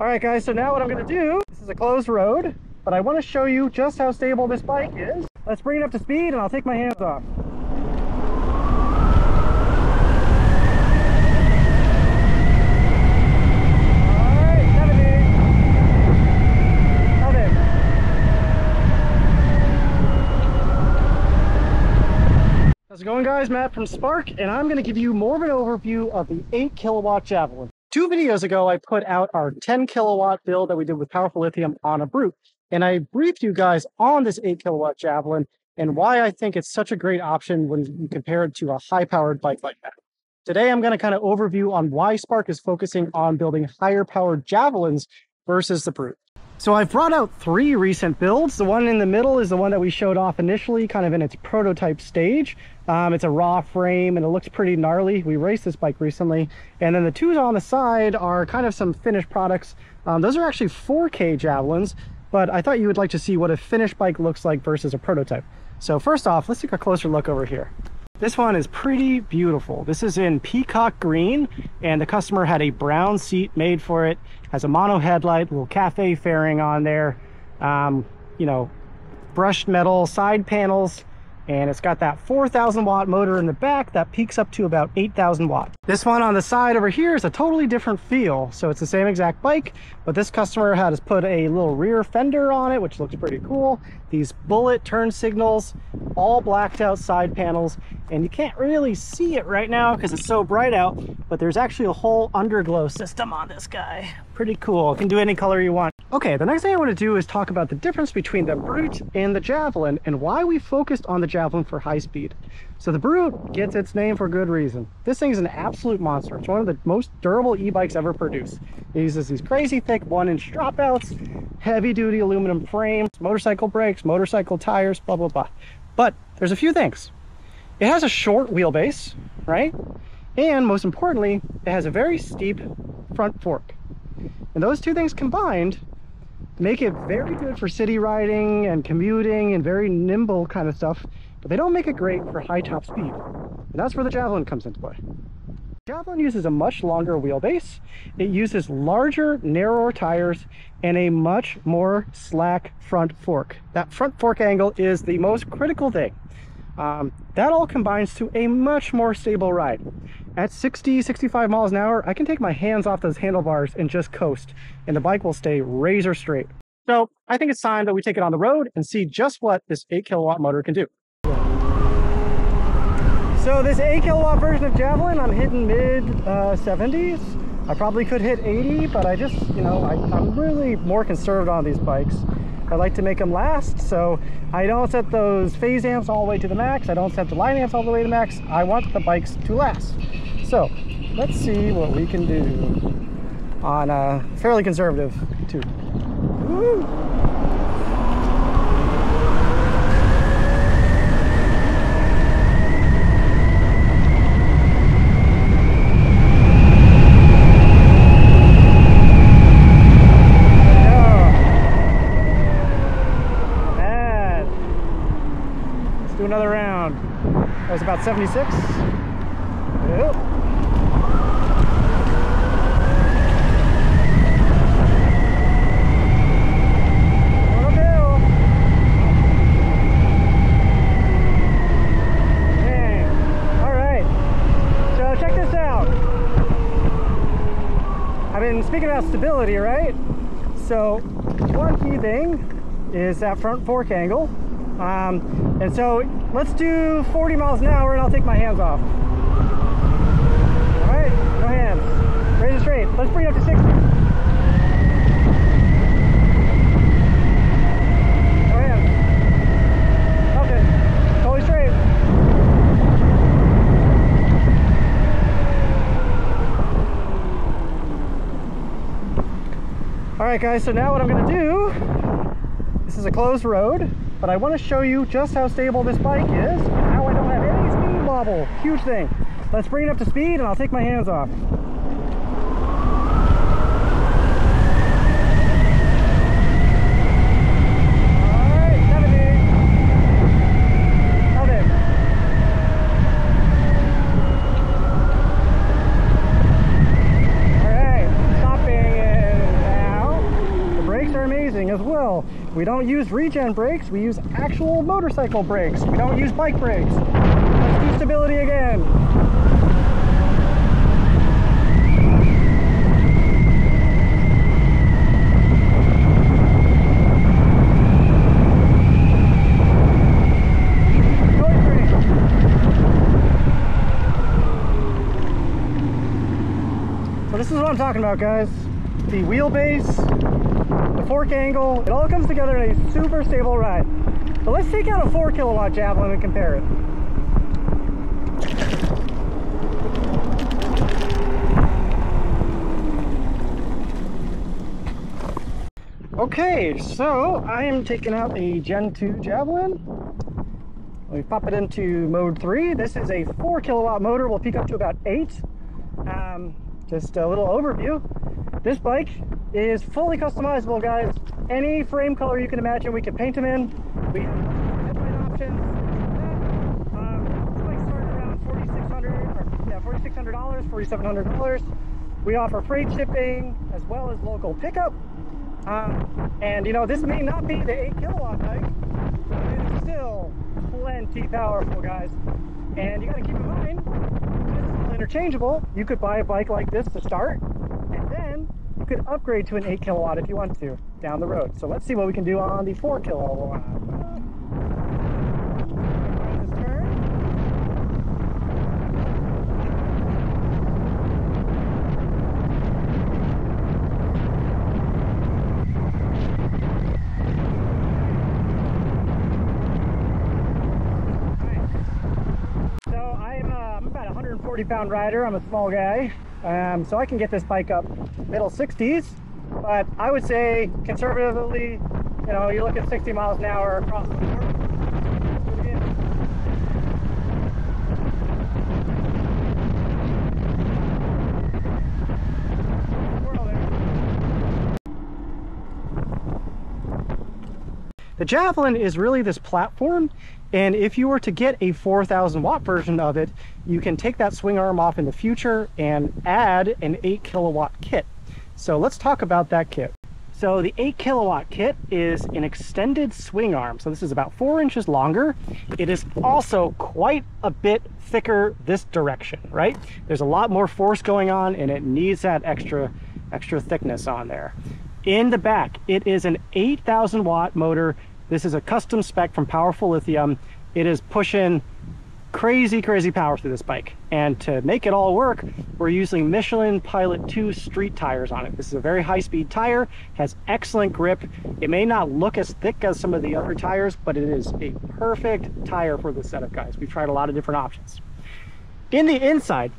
All right guys, so now what I'm gonna do, this is a closed road, but I wanna show you just how stable this bike is. Let's bring it up to speed and I'll take my hands off. All right, 70. Seven. How's it going guys? Matt from Spark and I'm going to give you more of an overview of the 8 kilowatt Javelin. Two videos ago I put out our 10 kilowatt build that we did with Powerful Lithium on a Brute and I briefed you guys on this 8 kilowatt Javelin and why I think it's such a great option when you compare it to a high powered bike like that. Today I'm going to kind of overview on why Spark is focusing on building higher powered Javelins versus the Brute. So I've brought out three recent builds. The one in the middle is the one that we showed off initially, kind of in its prototype stage. Um, it's a raw frame and it looks pretty gnarly. We raced this bike recently. And then the two on the side are kind of some finished products. Um, those are actually 4K Javelins, but I thought you would like to see what a finished bike looks like versus a prototype. So first off, let's take a closer look over here. This one is pretty beautiful. This is in peacock green and the customer had a brown seat made for it. Has a mono headlight, little cafe fairing on there. Um, you know, brushed metal side panels, and it's got that 4,000 watt motor in the back that peaks up to about 8,000 watt. This one on the side over here is a totally different feel. So it's the same exact bike, but this customer has put a little rear fender on it, which looks pretty cool. These bullet turn signals, all blacked out side panels, and you can't really see it right now because it's so bright out, but there's actually a whole underglow system on this guy. Pretty cool. It can do any color you want. Okay, the next thing I want to do is talk about the difference between the Brute and the Javelin and why we focused on the Javelin for high speed. So the Brute gets its name for good reason. This thing is an absolute monster. It's one of the most durable e-bikes ever produced. It uses these crazy thick one inch dropouts, heavy duty aluminum frames, motorcycle brakes, motorcycle tires, blah, blah, blah. But there's a few things. It has a short wheelbase, right? And most importantly, it has a very steep front fork. And those two things combined make it very good for city riding and commuting and very nimble kind of stuff, but they don't make it great for high top speed. And that's where the Javelin comes into play. Javelin uses a much longer wheelbase. It uses larger, narrower tires and a much more slack front fork. That front fork angle is the most critical thing. Um, that all combines to a much more stable ride. At 60, 65 miles an hour, I can take my hands off those handlebars and just coast, and the bike will stay razor straight. So I think it's time that we take it on the road and see just what this 8 kilowatt motor can do. So this 8 kilowatt version of Javelin, I'm hitting mid uh, 70s. I probably could hit 80, but I just, you know, I, I'm really more conservative on these bikes. I like to make them last, so I don't set those phase amps all the way to the max. I don't set the line amps all the way to max. I want the bikes to last. So let's see what we can do on a fairly conservative tube. Woo! do another round. That was about 76. Yep. I've speaking about stability, right? So one key thing is that front fork angle. Um, and so let's do 40 miles an hour and I'll take my hands off. All right, no hands. Raise it straight. Let's bring it up to 60. No hands. Okay, totally straight. All right guys, so now what I'm gonna do, this is a closed road, but I want to show you just how stable this bike is how I don't have any speed wobble. Huge thing. Let's bring it up to speed and I'll take my hands off. Alright, stopping and as well. We don't use regen brakes, we use actual motorcycle brakes. We don't use bike brakes. Let's do stability again. So this is what I'm talking about, guys. The wheelbase, the fork angle, it all comes together in a super stable ride. But let's take out a four kilowatt Javelin and compare it. Okay, so I am taking out a Gen 2 Javelin. We pop it into mode 3. This is a 4 kilowatt motor. We'll peak up to about 8. Um, just a little overview. This bike is fully customizable, guys. Any frame color you can imagine, we can paint them in. We have headlight options. Um, bike around $4,600, yeah, $4,600, $4,700. We offer freight shipping as well as local pickup. Um, and you know, this may not be the 8 kilowatt bike, but it is still plenty powerful, guys. And you got to keep in mind, this is interchangeable, you could buy a bike like this to start, you could upgrade to an 8 kilowatt if you want to down the road. So let's see what we can do on the 4 kilowatt. So I'm uh, about 140 pound rider. I'm a small guy. Um, so I can get this bike up middle 60s, but I would say conservatively, you know, you look at 60 miles an hour across the board. The Javelin is really this platform and if you were to get a 4000 watt version of it, you can take that swing arm off in the future and add an 8 kilowatt kit. So let's talk about that kit. So the 8 kilowatt kit is an extended swing arm. So this is about 4 inches longer. It is also quite a bit thicker this direction, right? There's a lot more force going on and it needs that extra, extra thickness on there. In the back, it is an 8,000 watt motor this is a custom spec from Powerful Lithium. It is pushing crazy, crazy power through this bike. And to make it all work, we're using Michelin Pilot 2 street tires on it. This is a very high-speed tire, has excellent grip. It may not look as thick as some of the other tires, but it is a perfect tire for this setup, guys. We've tried a lot of different options. In the inside,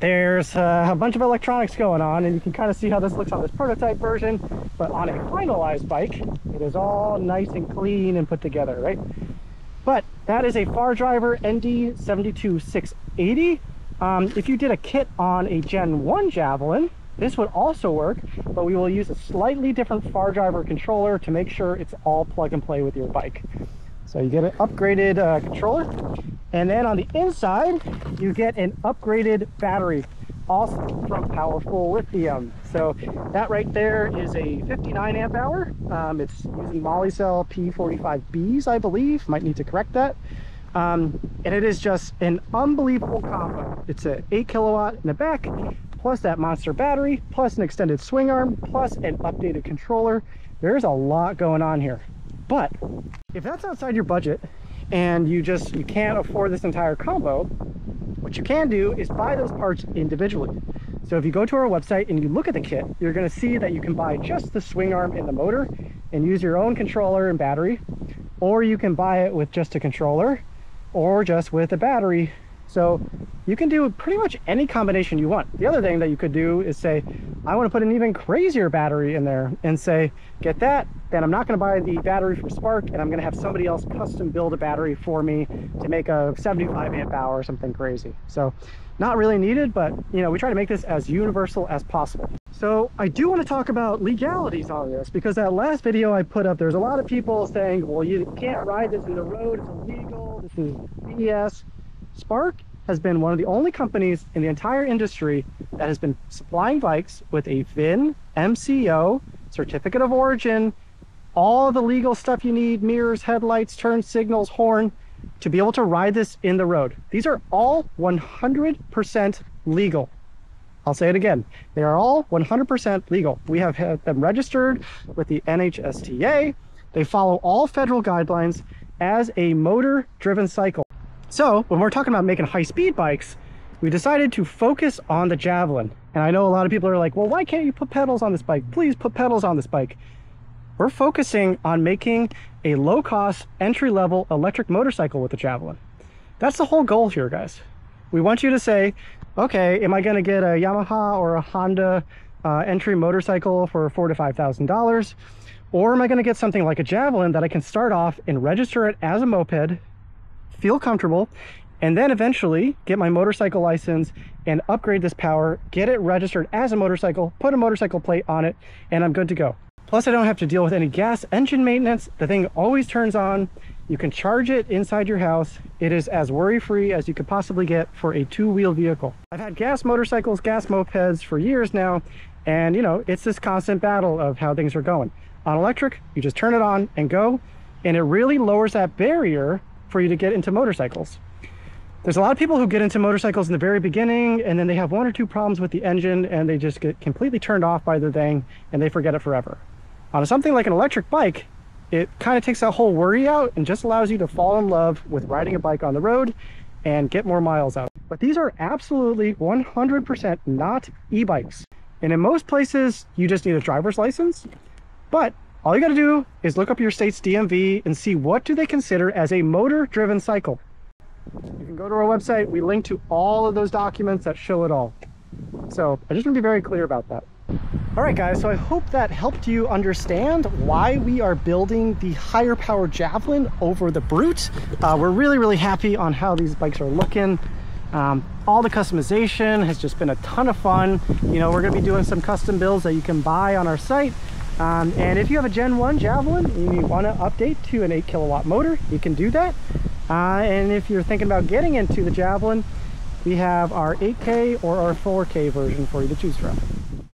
there's uh, a bunch of electronics going on and you can kind of see how this looks on this prototype version but on a finalized bike it is all nice and clean and put together right? But that is a Fardriver nd 72680 um, if you did a kit on a gen 1 javelin this would also work but we will use a slightly different Fardriver controller to make sure it's all plug and play with your bike. So you get an upgraded uh, controller. And then on the inside, you get an upgraded battery, also from Powerful Lithium. So that right there is a 59 amp hour. Um, it's using Molicel P45Bs, I believe. Might need to correct that. Um, and it is just an unbelievable combo. It's a 8 kilowatt in the back, plus that monster battery, plus an extended swing arm, plus an updated controller. There's a lot going on here. But if that's outside your budget and you just you can't afford this entire combo, what you can do is buy those parts individually. So if you go to our website and you look at the kit, you're going to see that you can buy just the swing arm and the motor and use your own controller and battery, or you can buy it with just a controller or just with a battery so you can do pretty much any combination you want. The other thing that you could do is say, I want to put an even crazier battery in there and say, get that, then I'm not going to buy the battery from Spark and I'm going to have somebody else custom build a battery for me to make a 75 amp hour or something crazy. So not really needed, but you know, we try to make this as universal as possible. So I do want to talk about legalities on this because that last video I put up, there's a lot of people saying, well, you can't ride this in the road, it's illegal, this is BS. Spark has been one of the only companies in the entire industry that has been supplying bikes with a VIN, MCO, certificate of origin, all the legal stuff you need, mirrors, headlights, turn signals, horn, to be able to ride this in the road. These are all 100% legal. I'll say it again. They are all 100% legal. We have had them registered with the NHSTA. They follow all federal guidelines as a motor driven cycle. So when we're talking about making high speed bikes, we decided to focus on the Javelin. And I know a lot of people are like, well, why can't you put pedals on this bike? Please put pedals on this bike. We're focusing on making a low cost entry level electric motorcycle with the Javelin. That's the whole goal here, guys. We want you to say, okay, am I gonna get a Yamaha or a Honda uh, entry motorcycle for four to $5,000? Or am I gonna get something like a Javelin that I can start off and register it as a moped, feel comfortable, and then eventually get my motorcycle license and upgrade this power, get it registered as a motorcycle, put a motorcycle plate on it, and I'm good to go. Plus I don't have to deal with any gas engine maintenance. The thing always turns on. You can charge it inside your house. It is as worry-free as you could possibly get for a two-wheel vehicle. I've had gas motorcycles, gas mopeds for years now, and you know, it's this constant battle of how things are going. On electric, you just turn it on and go, and it really lowers that barrier for you to get into motorcycles. There's a lot of people who get into motorcycles in the very beginning and then they have one or two problems with the engine and they just get completely turned off by the thing and they forget it forever. On something like an electric bike, it kind of takes that whole worry out and just allows you to fall in love with riding a bike on the road and get more miles out. But these are absolutely 100% not e-bikes. And in most places, you just need a driver's license. But all you got to do is look up your state's DMV and see what do they consider as a motor-driven cycle. You can go to our website. We link to all of those documents that show it all. So I just want to be very clear about that. All right, guys, so I hope that helped you understand why we are building the higher power Javelin over the Brute. Uh, we're really, really happy on how these bikes are looking. Um, all the customization has just been a ton of fun. You know, we're gonna be doing some custom builds that you can buy on our site. Um, and if you have a Gen 1 Javelin and you wanna update to an eight kilowatt motor, you can do that. Uh, and if you're thinking about getting into the Javelin, we have our 8K or our 4K version for you to choose from.